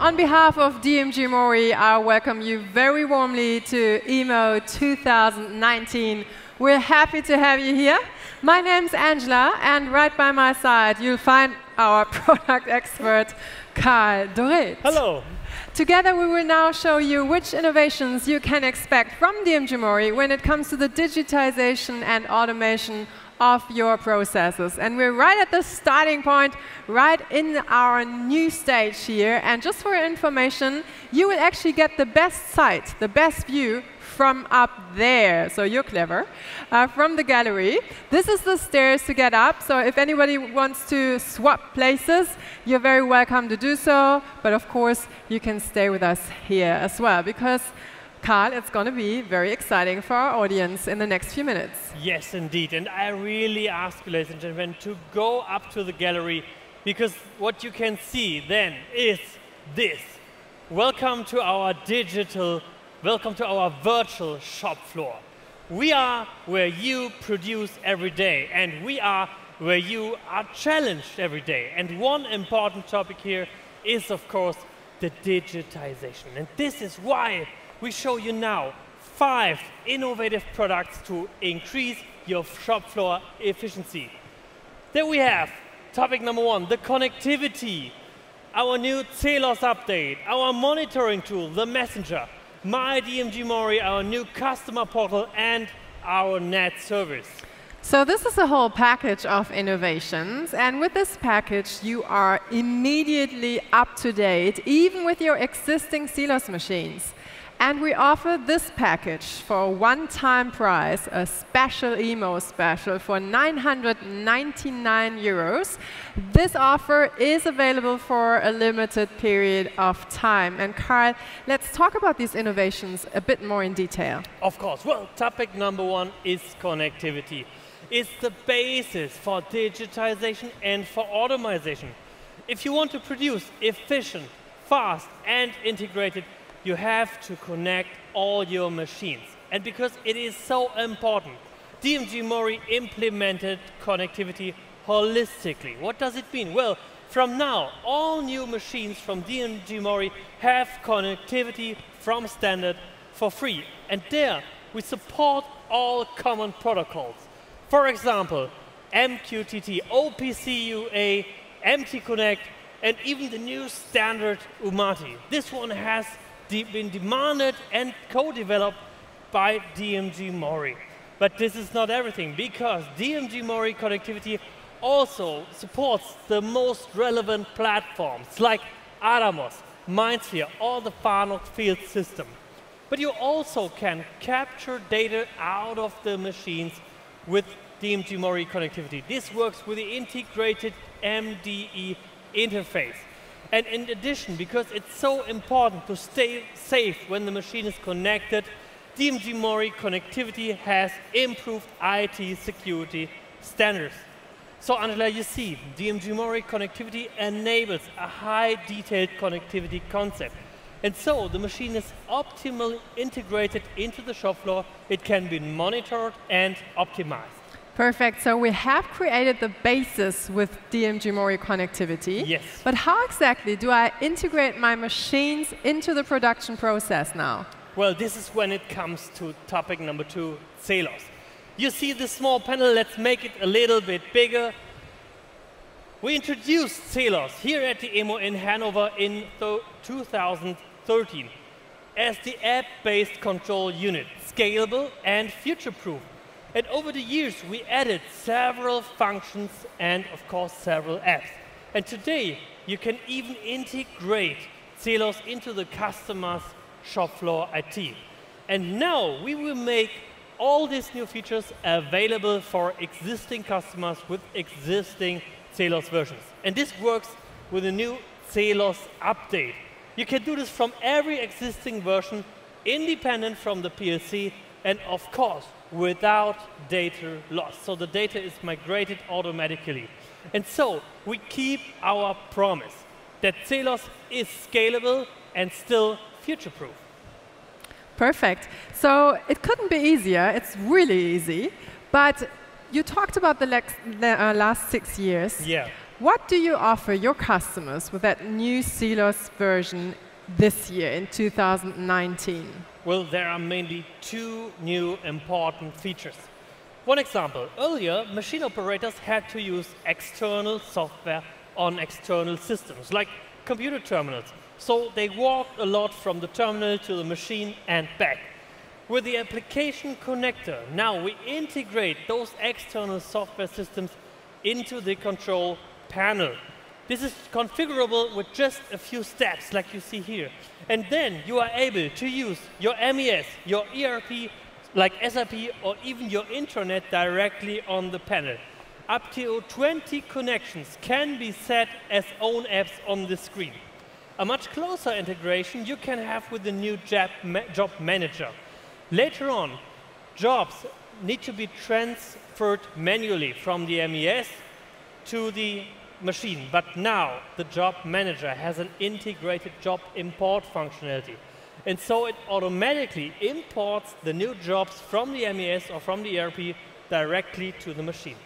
On behalf of DMG Mori, I welcome you very warmly to EMO 2019. We're happy to have you here. My name's Angela, and right by my side, you'll find our product expert, Karl Doret. Hello. Together, we will now show you which innovations you can expect from DMG Mori when it comes to the digitization and automation of your processes. And we're right at the starting point, right in our new stage here. And just for your information, you will actually get the best sight, the best view from up there. So you're clever. Uh, from the gallery. This is the stairs to get up. So if anybody wants to swap places, you're very welcome to do so. But of course, you can stay with us here as well because Karl, it's going to be very exciting for our audience in the next few minutes. Yes, indeed. And I really ask you, ladies and gentlemen, to go up to the gallery because what you can see then is this. Welcome to our digital, welcome to our virtual shop floor. We are where you produce every day, and we are where you are challenged every day. And one important topic here is, of course, the digitization. And this is why we show you now five innovative products to increase your shop floor efficiency. There we have topic number one, the connectivity, our new Celos update, our monitoring tool, the Messenger, My DMG Mori, our new customer portal, and our net service. So this is a whole package of innovations, and with this package, you are immediately up to date, even with your existing Celos machines. And we offer this package for a one-time price, a special emo special for 999 euros. This offer is available for a limited period of time. And Karl, let's talk about these innovations a bit more in detail. Of course. Well, topic number one is connectivity. It's the basis for digitization and for automation. If you want to produce efficient, fast, and integrated you have to connect all your machines. And because it is so important, DMG Mori implemented connectivity holistically. What does it mean? Well, from now, all new machines from DMG Mori have connectivity from standard for free. And there, we support all common protocols. For example, MQTT, OPC UA, MT Connect, and even the new standard UMATI. This one has de been demanded and co-developed by DMG Mori. But this is not everything, because DMG Mori connectivity also supports the most relevant platforms like Adamos, MindSphere, or the Fanuc field system. But you also can capture data out of the machines with DMG Mori connectivity. This works with the integrated MDE interface. And in addition, because it's so important to stay safe when the machine is connected, DMG Mori connectivity has improved IT security standards. So Angela, you see, DMG Mori connectivity enables a high detailed connectivity concept. And so the machine is optimally integrated into the shop floor. It can be monitored and optimized. Perfect. So we have created the basis with DMG Mori connectivity. Yes. But how exactly do I integrate my machines into the production process now? Well, this is when it comes to topic number two, Celos. You see this small panel, let's make it a little bit bigger. We introduced Celos here at the EMO in Hanover in 2013 as the app-based control unit, scalable and future-proof. And over the years, we added several functions and, of course, several apps. And today, you can even integrate Celos into the customer's shop floor IT. And now we will make all these new features available for existing customers with existing Celos versions. And this works with a new Celos update. You can do this from every existing version, independent from the PLC, and of course, without data loss. So the data is migrated automatically. And so we keep our promise that Celos is scalable and still future-proof. Perfect. So it couldn't be easier. It's really easy. But you talked about the, uh, last six years. Yeah. What do you offer your customers with that new Celos version this year in 2019? Well, there are mainly two new important features. One example, earlier machine operators had to use external software on external systems, like computer terminals. So they walked a lot from the terminal to the machine and back. With the application connector, now we integrate those external software systems into the control panel. This is configurable with just a few steps, like you see here. And then you are able to use your MES, your ERP, like SAP, or even your intranet directly on the panel. Up to 20 connections can be set as own apps on the screen. A much closer integration you can have with the new job, ma job manager. Later on, jobs need to be transferred manually from the MES to the machine. But now the job manager has an integrated job import functionality. And so it automatically imports the new jobs from the MES or from the ERP directly to the machine.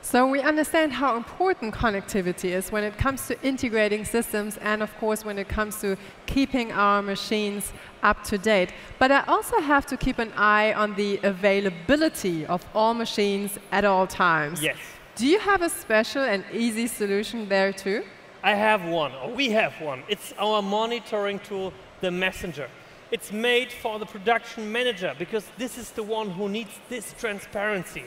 So we understand how important connectivity is when it comes to integrating systems and of course when it comes to keeping our machines up to date. But I also have to keep an eye on the availability of all machines at all times. Yes. Do you have a special and easy solution there too? I have one, or we have one. It's our monitoring tool, the Messenger. It's made for the production manager because this is the one who needs this transparency.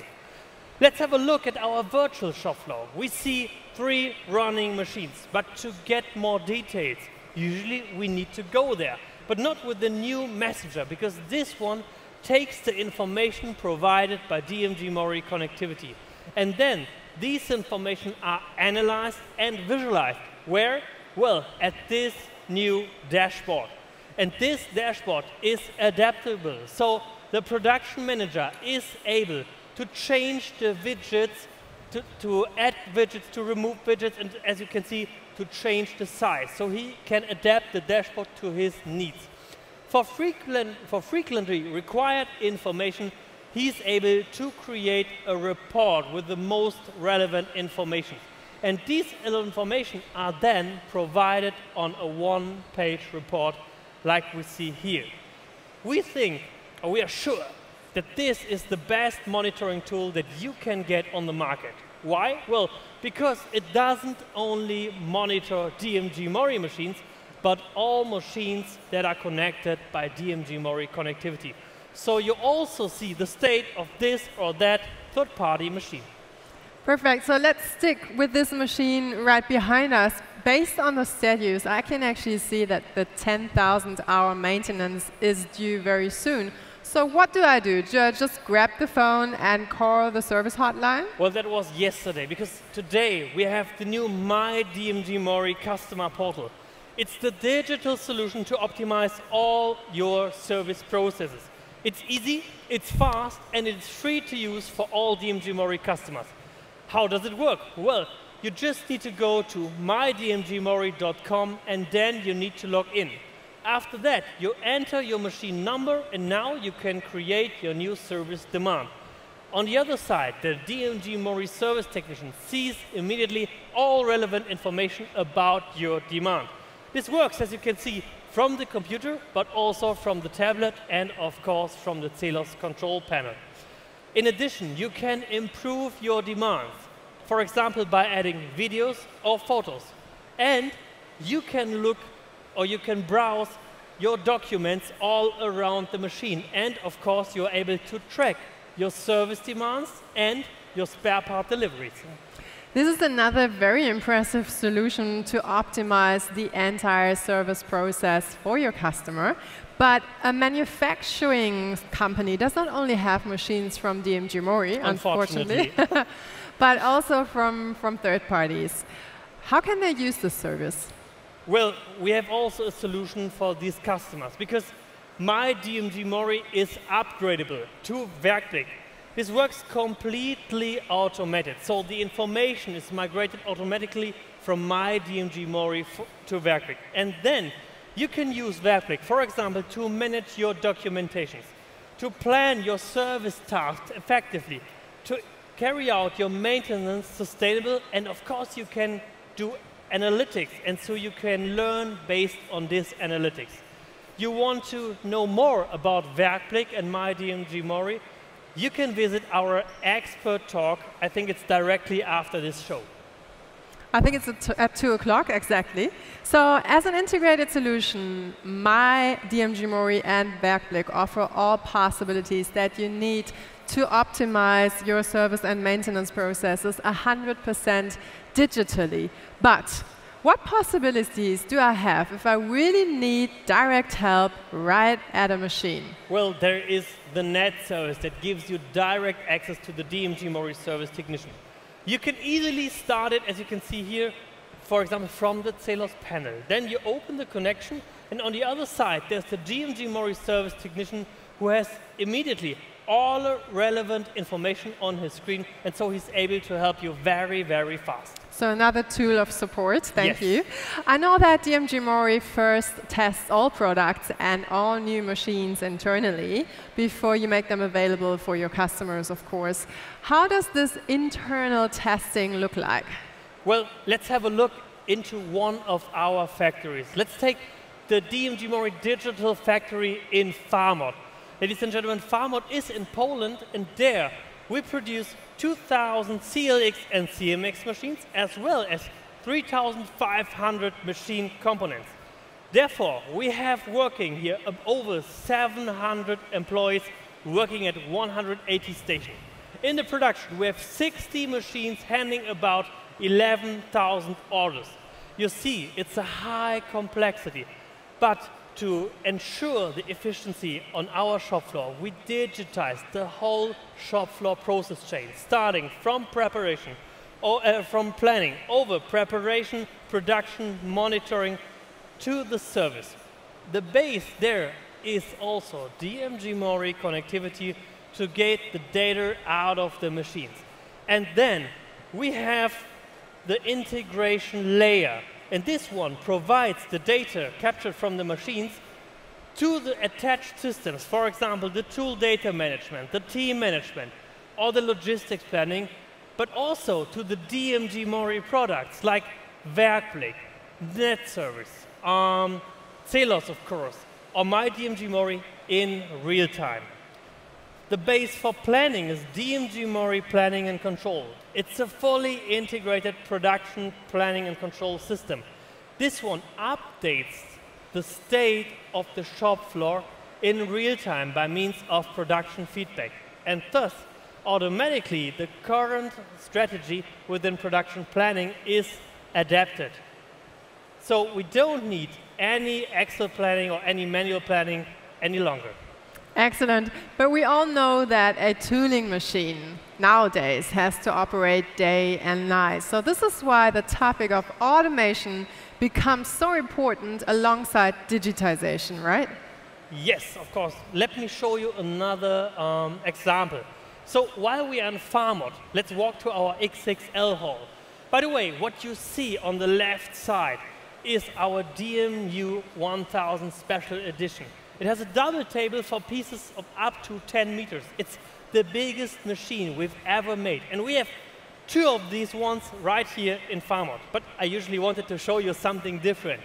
Let's have a look at our virtual shop floor. We see three running machines, but to get more details, usually we need to go there, but not with the new messenger, because this one takes the information provided by DMG Mori connectivity. And then these information are analyzed and visualized. Where? Well, at this new dashboard. And this dashboard is adaptable. So the production manager is able to change the widgets, to, to add widgets, to remove widgets, and as you can see, to change the size. So he can adapt the dashboard to his needs. For, frequent, for frequently required information, he's able to create a report with the most relevant information. And these information are then provided on a one-page report like we see here. We think, or we are sure, that this is the best monitoring tool that you can get on the market. Why? Well, because it doesn't only monitor DMG Mori machines, but all machines that are connected by DMG Mori connectivity. So you also see the state of this or that third-party machine. Perfect. So let's stick with this machine right behind us. Based on the status, I can actually see that the 10,000 hour maintenance is due very soon. So what do I do? Do I just grab the phone and call the service hotline? Well, that was yesterday, because today we have the new My DMG Mori customer portal. It's the digital solution to optimize all your service processes. It's easy, it's fast, and it's free to use for all DMG Mori customers. How does it work? Well, you just need to go to mydmgmori.com and then you need to log in. After that, you enter your machine number and now you can create your new service demand. On the other side, the DMG Mori service technician sees immediately all relevant information about your demand. This works, as you can see, from the computer, but also from the tablet and, of course, from the Celos control panel. In addition, you can improve your demands, for example, by adding videos or photos. And you can look or you can browse your documents all around the machine. And of course, you're able to track your service demands and your spare part deliveries. This is another very impressive solution to optimize the entire service process for your customer. But a manufacturing company does not only have machines from DMG Mori, unfortunately, but also from, from third parties. How can they use this service? Well, we have also a solution for these customers because my DMG Mori is upgradable to WERKBLiQ. This works completely automated, so the information is migrated automatically from my DMG Mori to WERKBLiQ. And then you can use WERKBLiQ, for example, to manage your documentations, to plan your service tasks effectively, to carry out your maintenance sustainable, and of course you can do analytics, and so you can learn based on this analytics. You want to know more about WERKBLiQ and my DMG Mori, you can visit our expert talk. I think it's directly after this show. I think it's at, at 2 o'clock, exactly. So as an integrated solution, my DMG Mori and WERKBLiQ offer all possibilities that you need to optimize your service and maintenance processes 100% digitally. But what possibilities do I have if I really need direct help right at a machine? Well, there is the net service that gives you direct access to the DMG Mori service technician. You can easily start it, as you can see here, for example, from the Celos panel. Then you open the connection, and on the other side, there's the DMG Mori service technician who has immediately all relevant information on his screen, and so he's able to help you very, very fast. So another tool of support, thank yes. you. I know that DMG Mori first tests all products and all new machines internally before you make them available for your customers, of course. How does this internal testing look like? Well, let's have a look into one of our factories. Let's take the DMG Mori digital factory in Famot. Ladies and gentlemen, Famot is in Poland, and there we produce 2,000 CLX and CMX machines, as well as 3,500 machine components. Therefore, we have working here over 700 employees working at 180 stations. In the production, we have 60 machines handling about 11,000 orders. You see, it's a high complexity, but to ensure the efficiency on our shop floor, we digitized the whole shop floor process chain, starting from preparation, or, uh, from planning, over preparation, production, monitoring, to the service. The base there is also DMG Mori connectivity to get the data out of the machines. And then we have the integration layer and this one provides the data captured from the machines to the attached systems, for example, the tool data management, the team management, or the logistics planning, but also to the DMG Mori products like WERKBLiQ, NetService, um, Celos, of course, or my DMG Mori in real time. The base for planning is DMG Mori Planning and Control. It's a fully integrated production planning and control system. This one updates the state of the shop floor in real time by means of production feedback. And thus, automatically, the current strategy within production planning is adapted. So we don't need any Excel planning or any manual planning any longer. Excellent. But we all know that a tooling machine nowadays has to operate day and night. So this is why the topic of automation becomes so important alongside digitization, right? Yes, of course. Let me show you another um, example. So while we are in Famot, let's walk to our XXL hall. By the way, what you see on the left side is our DMU 1000 Special Edition. It has a double table for pieces of up to 10 meters. It's the biggest machine we've ever made. And we have two of these ones right here in Famot. But I usually wanted to show you something different.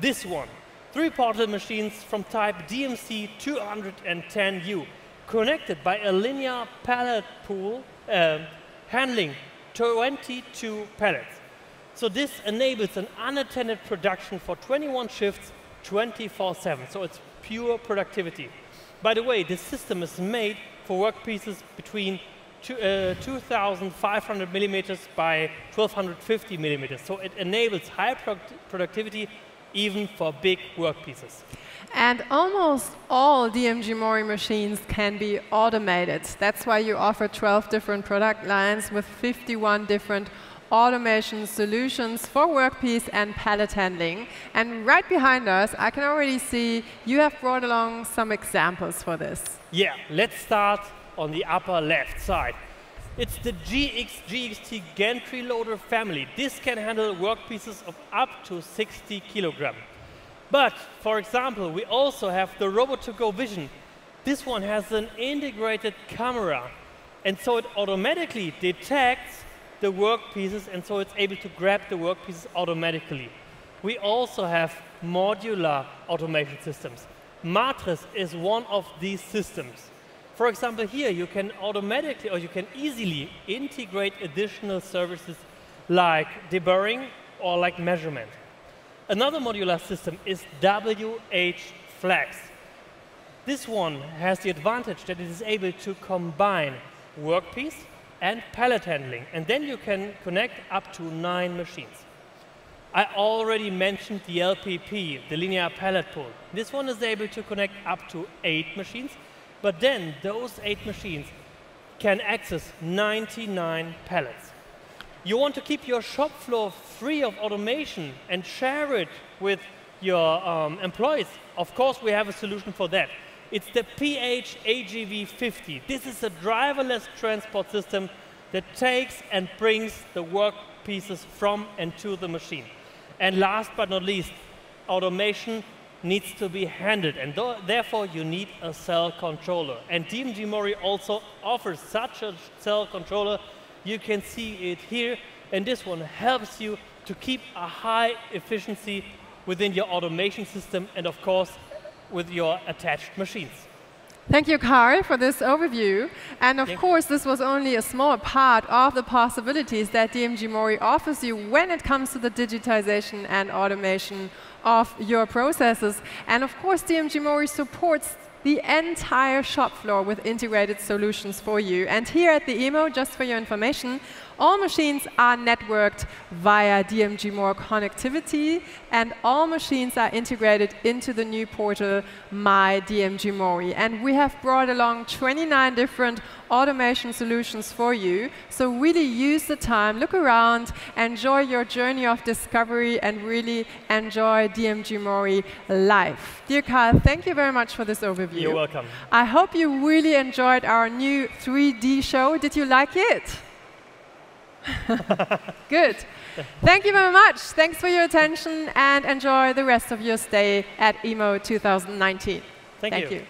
This one, three portal machines from type DMC 210U, connected by a linear pallet pool uh, handling 22 pallets. So this enables an unattended production for 21 shifts 24-7. So it's pure productivity. By the way, this system is made for workpieces between two, uh, 2,500 millimeters by 1,250 millimeters. So it enables high product productivity even for big workpieces. And almost all DMG Mori machines can be automated. That's why you offer 12 different product lines with 51 different automation solutions for workpiece and pallet handling. And right behind us, I can already see you have brought along some examples for this. Yeah, let's start on the upper left side. It's the GX GXT gantry loader family. This can handle workpieces of up to 60 kilogram. But, for example, we also have the Robot2Go Vision. This one has an integrated camera And so it automatically detects the workpieces, and so it's able to grab the workpieces automatically. We also have modular automation systems. Matrix is one of these systems. For example, here you can automatically or you can easily integrate additional services like deburring or like measurement. Another modular system is WH Flex. This one has the advantage that it is able to combine workpiece and pallet handling, and then you can connect up to nine machines. I already mentioned the LPP, the linear pallet pool. This one is able to connect up to eight machines, but then those eight machines can access 99 pallets. You want to keep your shop floor free of automation and share it with your um, employees. Of course, we have a solution for that. It's the PH AGV 50. This is a driverless transport system that takes and brings the work pieces from and to the machine. And last but not least, automation needs to be handled, and therefore you need a cell controller. And DMG Mori also offers such a cell controller. You can see it here, and this one helps you to keep a high efficiency within your automation system and of course with your attached machines. Thank you, Karl, for this overview. And of Thank course, this was only a small part of the possibilities that DMG Mori offers you when it comes to the digitization and automation of your processes. And of course, DMG Mori supports the entire shop floor with integrated solutions for you. And here at the EMO, just for your information, all machines are networked via DMG Mori connectivity, and all machines are integrated into the new portal My DMG Mori. And we have brought along 29 different automation solutions for you. So really use the time, look around, enjoy your journey of discovery, and really enjoy DMG Mori live. Dear Karl, thank you very much for this overview. You're welcome. I hope you really enjoyed our new 3D show. Did you like it? Good. Thank you very much. Thanks for your attention and enjoy the rest of your stay at EMO 2019. Thank, Thank you. you.